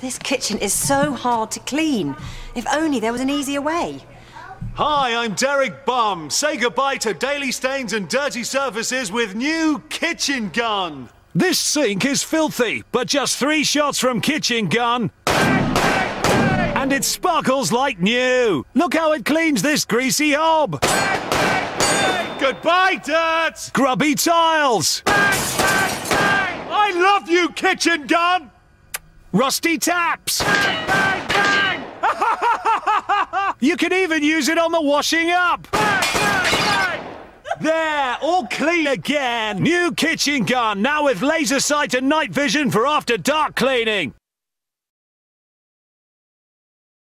This kitchen is so hard to clean. If only there was an easier way. Hi, I'm Derek Bum. Say goodbye to daily stains and dirty surfaces with new Kitchen Gun. This sink is filthy, but just three shots from Kitchen Gun. And it sparkles like new. Look how it cleans this greasy hob. Goodbye, dirt! Grubby tiles. I love you, Kitchen Gun! Rusty taps. you can even use it on the washing up. There, all clean again. New kitchen gun, now with laser sight and night vision for after dark cleaning.